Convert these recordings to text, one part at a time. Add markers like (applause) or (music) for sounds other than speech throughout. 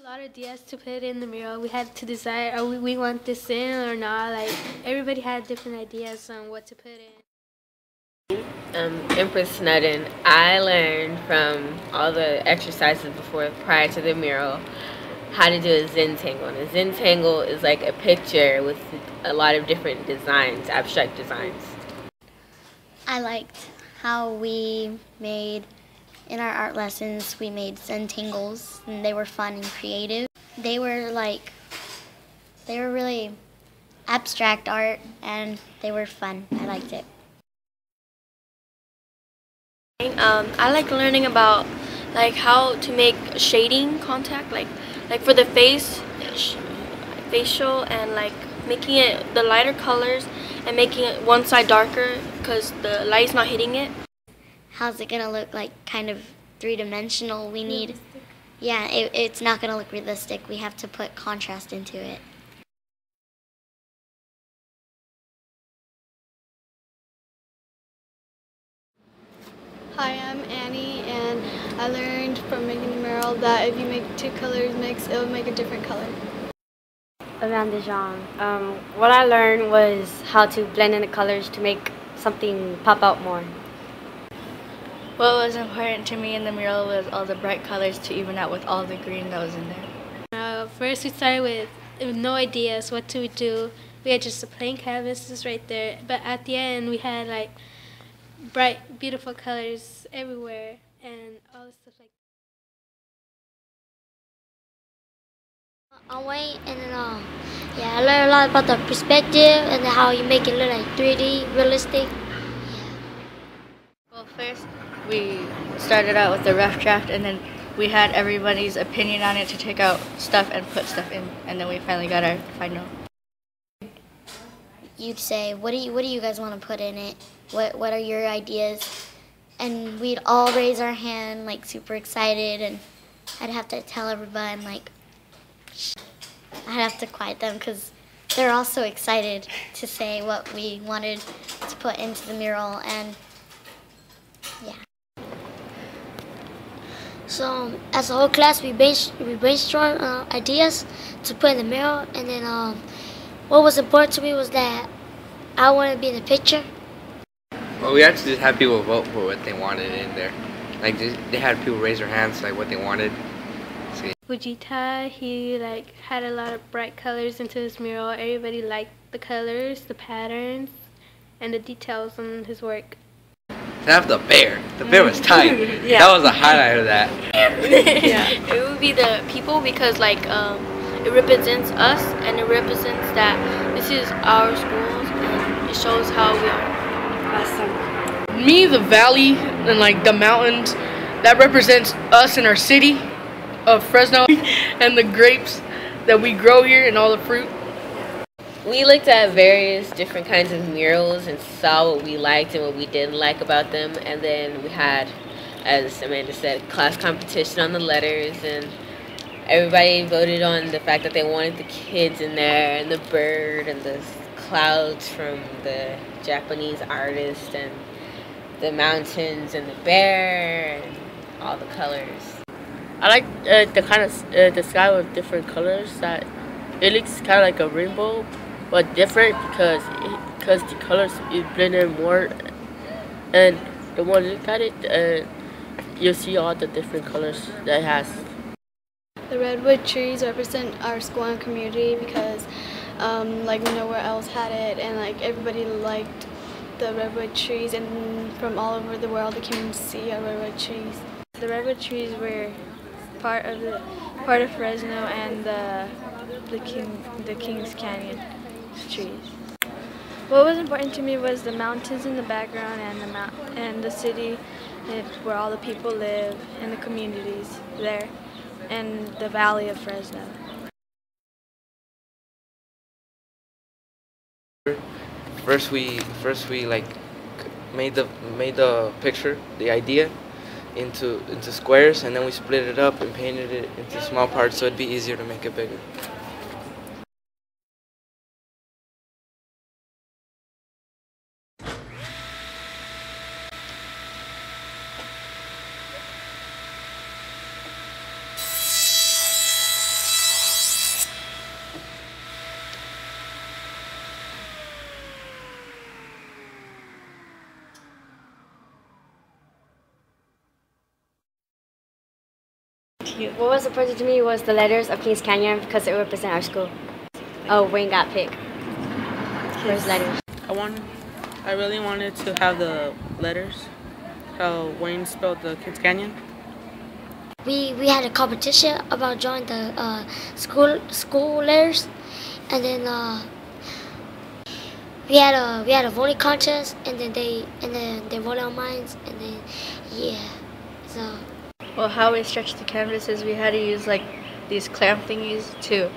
A lot of ideas to put in the mural. We had to decide, are we, we want this in or not? Like everybody had different ideas on what to put in. Um, Empress Snudden, I learned from all the exercises before, prior to the mural, how to do a Zentangle. And a Zentangle is like a picture with a lot of different designs, abstract designs. I liked how we made, in our art lessons, we made Zentangles, and they were fun and creative. They were like, they were really abstract art, and they were fun. I liked it. Um, I like learning about like how to make shading contact, like like for the face, facial, and like making it the lighter colors and making it one side darker because the light's not hitting it. How's it gonna look like kind of three-dimensional? We need, yeah, it, it's not gonna look realistic. We have to put contrast into it. Hi, I'm Annie, and I learned from making the mural that if you make two colors mix, it will make a different color. Amanda Jean. Um, what I learned was how to blend in the colors to make something pop out more. What was important to me in the mural was all the bright colors to even out with all the green that was in there. Uh, first, we started with, with no ideas what to do. We had just a plain canvases right there, but at the end, we had like bright, beautiful colors everywhere and all the stuff like that. I'll wait and um, yeah, I learned a lot about the perspective and how you make it look like 3D, realistic. Well, first we started out with the rough draft and then we had everybody's opinion on it to take out stuff and put stuff in and then we finally got our final. You'd say, what do you what do you guys want to put in it? What what are your ideas? And we'd all raise our hand like super excited and I'd have to tell everyone like I'd have to quiet them because they're all so excited to say what we wanted to put into the mural and yeah. So um, as a whole class, we, base, we brainstormed uh, ideas to put in the mural, and then um, what was important to me was that I wanted to be in the picture. Well, we actually just had people vote for what they wanted in there. Like they, they had people raise their hands like what they wanted. See. Fujita, he like had a lot of bright colors into his mural. Everybody liked the colors, the patterns, and the details on his work. To have the bear. The bear was tight. Yeah. That was the highlight of that. (laughs) yeah. It would be the people because like um, it represents us and it represents that this is our schools and it shows how we are. Awesome. Me, the valley and like the mountains, that represents us in our city of Fresno (laughs) and the grapes that we grow here and all the fruit. We looked at various different kinds of murals and saw what we liked and what we didn't like about them. And then we had, as Amanda said, class competition on the letters. And everybody voted on the fact that they wanted the kids in there and the bird and the clouds from the Japanese artist and the mountains and the bear and all the colors. I like uh, the kind of uh, the sky with different colors that it looks kind of like a rainbow but different because it, because the colors is blend in more and the more you look at it uh, you'll see all the different colors that it has. The redwood trees represent our school and community because um, like nowhere else had it and like everybody liked the redwood trees and from all over the world they came to see our redwood trees. The redwood trees were part of the part of Fresno and the the King the Kings Canyon trees. What was important to me was the mountains in the background and the mount and the city where all the people live and the communities there and the valley of Fresno. First we first we like made the made the picture, the idea into into squares and then we split it up and painted it into small parts so it'd be easier to make it bigger. you. What was important to me was the letters of Kings Canyon because it represent our school. Oh, Wayne got picked. His letters. I want, I really wanted to have the letters, how Wayne spelled the Kings Canyon. We we had a competition about drawing the uh, school school letters, and then uh, we had a we had a voting contest, and then they and then they voted on mine, and then yeah, so Well, how we stretched the canvases, we had to use like these clamp thingies to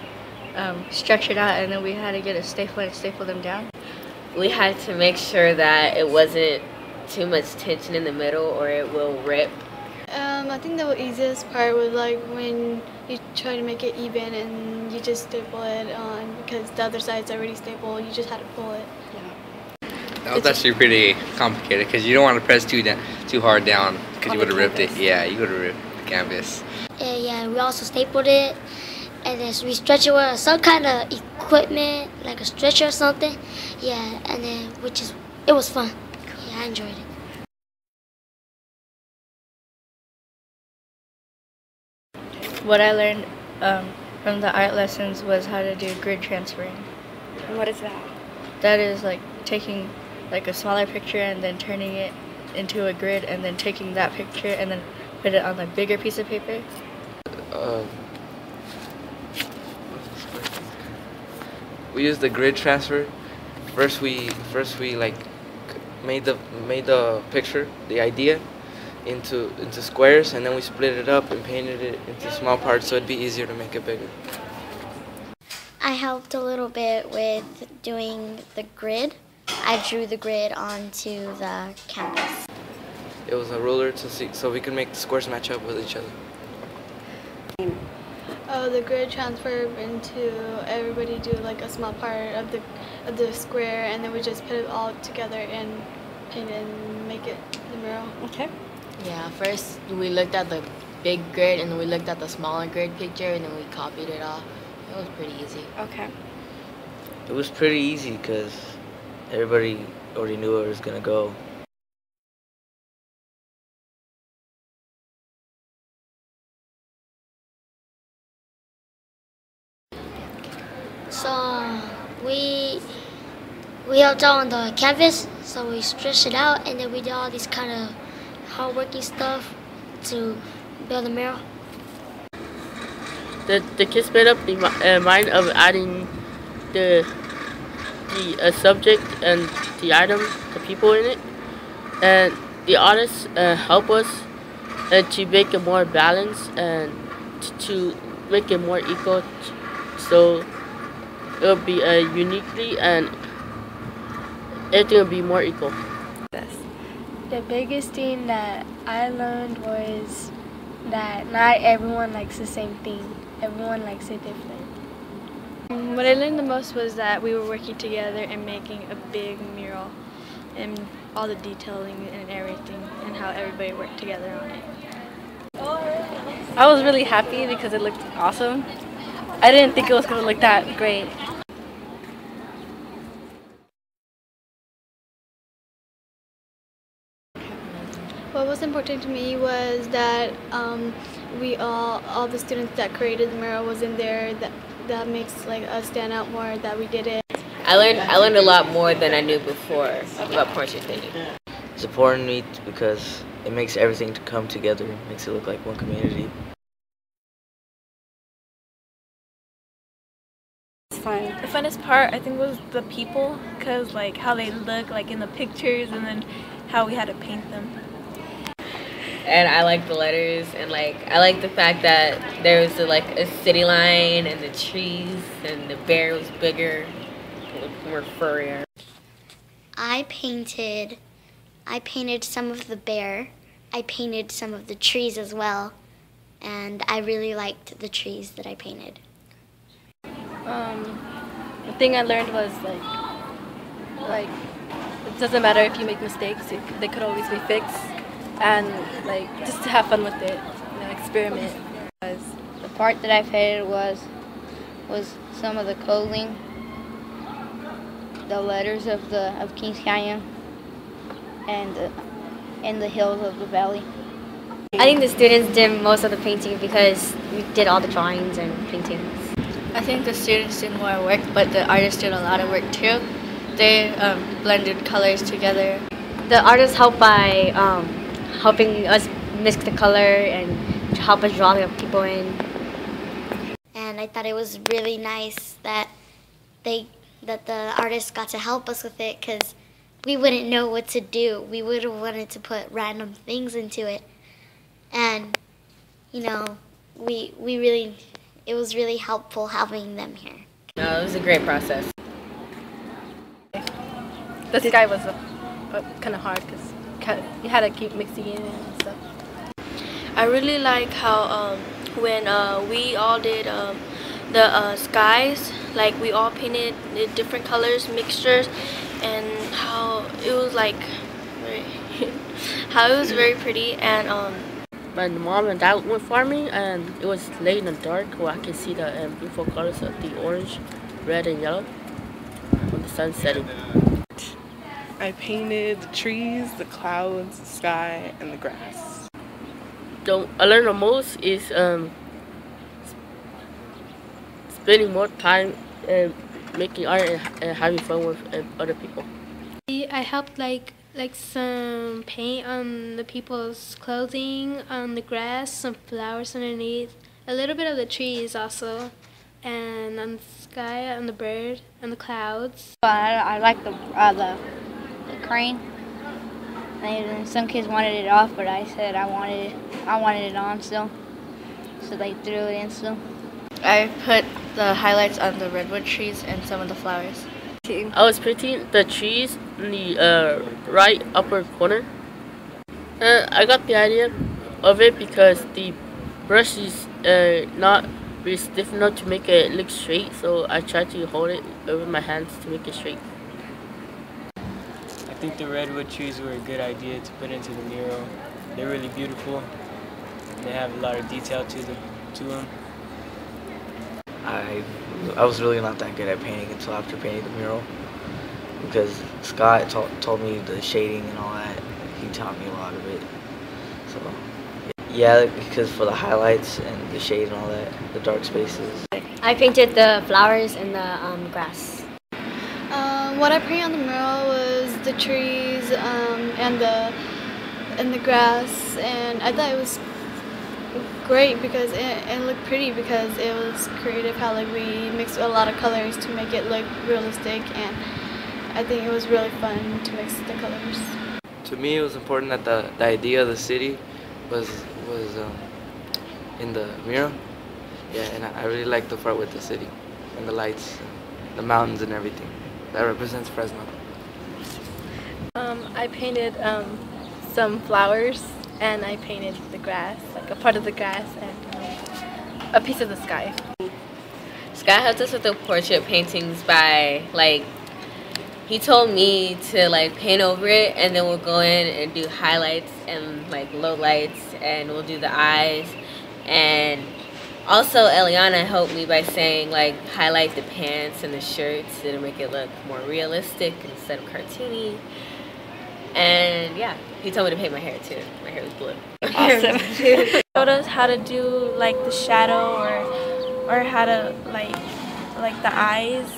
um, stretch it out, and then we had to get a staple and staple them down. We had to make sure that it wasn't too much tension in the middle or it will rip. Um, I think the easiest part was like when you try to make it even and you just staple it on because the other side's already stapled. You just had to pull it. Yeah. That was actually pretty complicated because you don't want to press too too hard down because you would have ripped it. Yeah, you would have ripped the canvas. yeah, yeah. We also stapled it, and then we stretched it with some kind of equipment, like a stretcher or something. Yeah, and then which is it was fun. Yeah, I enjoyed it. What I learned um, from the art lessons was how to do grid transferring. And what is that? That is like taking like a smaller picture and then turning it into a grid, and then taking that picture and then put it on a bigger piece of paper. Uh, we used the grid transfer. First we first we like made the made the picture, the idea, into into squares, and then we split it up and painted it into small parts so it'd be easier to make it bigger. I helped a little bit with doing the grid. I drew the grid onto the canvas. It was a ruler to see so we could make the squares match up with each other. Oh, the grid transfer into everybody do like a small part of the of the square, and then we just put it all together and paint it and make it the mural. Okay. Yeah, first we looked at the big grid and we looked at the smaller grid picture and then we copied it off. It was pretty easy. Okay. It was pretty easy because everybody already knew where it was gonna go. So we we helped out on the canvas, so we stretched it out, and then we did all these kind of hardworking stuff to build the mural. The the kids made up the uh, mind of adding the the uh, subject and the item, the people in it, and the artists uh, help us uh, to make it more balanced and to make it more equal, so it'll be uh, uniquely and everything will be more equal. The biggest thing that I learned was that not everyone likes the same thing. Everyone likes it different. What I learned the most was that we were working together and making a big mural, and all the detailing and everything, and how everybody worked together on it. I was really happy because it looked awesome. I didn't think it was going to look that great. What was important to me was that um, we all, all the students that created the mural was in there. That that makes like us stand out more. That we did it. I learned I learned a lot more than I knew before about portrait painting. It's important to me because it makes everything to come together, makes it look like one community. It's fun. The funnest part, I think, was the people, cause like how they look, like in the pictures, and then how we had to paint them. And I like the letters and like I like the fact that there was a, like a city line and the trees and the bear was bigger, it looked more furrier. I painted I painted some of the bear. I painted some of the trees as well. And I really liked the trees that I painted. Um, the thing I learned was like, like it doesn't matter if you make mistakes; they could always be fixed, and like just to have fun with it, you know, experiment. The part that I hated was was some of the clothing, the letters of the of Kings Canyon, and uh, and the hills of the valley. I think the students did most of the painting because we did all the drawings and paintings. I think the students did more work, but the artists did a lot of work too. They um, blended colors together. The artists helped by um, helping us mix the color and help us draw the people in. And I thought it was really nice that they that the artists got to help us with it because we wouldn't know what to do. We would have wanted to put random things into it, and you know, we we really it was really helpful having them here. No, it was a great process. The sky was uh, kind of hard because you had to keep mixing it and stuff. I really like how um, when uh, we all did um, the uh, skies, like we all painted the different colors, mixtures, and how it was like, (laughs) how it was very pretty and um, my mom and dad went farming and it was late in the dark where I could see the um, beautiful colors of the orange, red, and yellow when the sun setting. I painted the trees, the clouds, the sky, and the grass. So I learned the most is um, spending more time and making art and, and having fun with uh, other people. I helped like like some paint on the people's clothing, on the grass, some flowers underneath, a little bit of the trees also, and on the sky, on the bird, on the clouds. I, I like the, uh, the, the crane. And some kids wanted it off, but I said I wanted it, I wanted it on still. So they threw it in still. I put the highlights on the redwood trees and some of the flowers. I was painting the trees in the uh, right upper corner. And I got the idea of it because the brush is uh, not really stiff enough to make it look straight, so I tried to hold it over my hands to make it straight. I think the redwood trees were a good idea to put into the mural. They're really beautiful. And they have a lot of detail to, the, to them. I I was really not that good at painting until after painting the mural because Scott to told me the shading and all that. He taught me a lot of it. So yeah, because for the highlights and the shade and all that, the dark spaces. I painted the flowers and the um, grass. Um, what I painted on the mural was the trees um, and the and the grass, and I thought it was great because it, it looked pretty because it was creative how like we mixed a lot of colors to make it look realistic and I think it was really fun to mix the colors. To me, it was important that the, the idea of the city was was um, in the mural. Yeah, and I, I really like the part with the city and the lights, and the mountains and everything. That represents Fresno. I painted um, some flowers and I painted the grass, like a part of the grass and um, a piece of the sky. Scott helped us with the portrait paintings by like he told me to like paint over it and then we'll go in and do highlights and like low lights and we'll do the eyes and also Eliana helped me by saying like highlight the pants and the shirts to make it look more realistic instead of cartoony and yeah he told me to paint my hair too. My hair was blue. Awesome. (laughs) Showed (laughs) us how to do like the shadow or or how to like like the eyes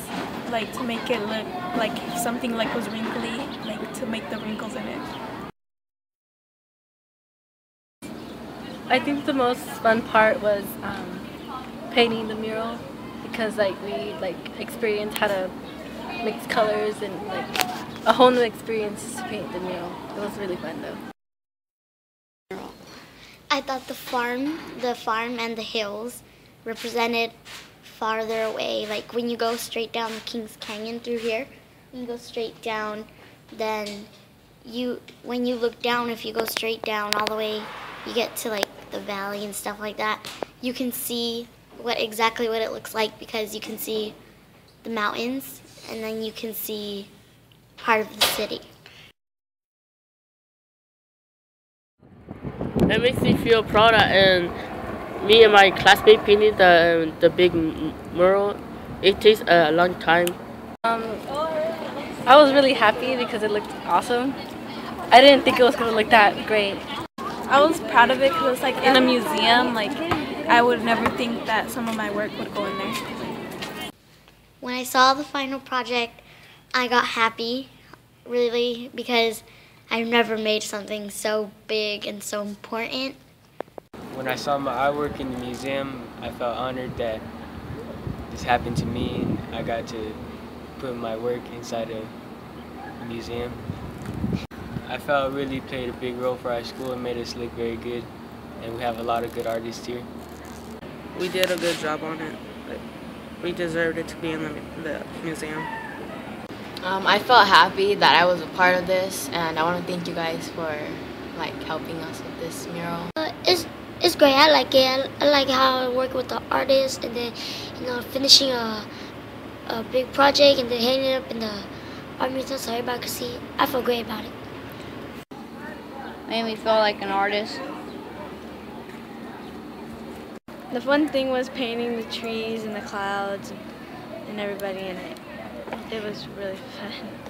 like to make it look like something like was wrinkly, like to make the wrinkles in it. I think the most fun part was um, painting the mural because like we like experienced how to mix colors and like a whole new experience to paint the mural. It was really fun though. I thought the farm, the farm and the hills represented farther away. Like when you go straight down the Kings Canyon through here, you go straight down, then you when you look down, if you go straight down all the way, you get to like the valley and stuff like that. You can see what exactly what it looks like because you can see the mountains and then you can see part of the city. It makes me feel proud and me and my classmate painted the the big mural. It takes a long time. Um, I was really happy because it looked awesome. I didn't think it was gonna look that great. I was proud of it because it's like in a museum. Like I would never think that some of my work would go in there. When I saw the final project, I got happy, really, because I've never made something so big and so important. When I saw my artwork in the museum, I felt honored that this happened to me and I got to put my work inside a museum. I felt it really played a big role for our school and made us look very good and we have a lot of good artists here. We did a good job on it. We deserved it to be in the, the museum. Um, I felt happy that I was a part of this, and I want to thank you guys for like helping us with this mural. Uh, it's it's great. I like it. I, I like how I work with the artist and then you know finishing a a big project and then hanging it up in the art museum so everybody can see. I feel great about it. Made me feel like an artist. The fun thing was painting the trees and the clouds and, and everybody in it. It was really fun.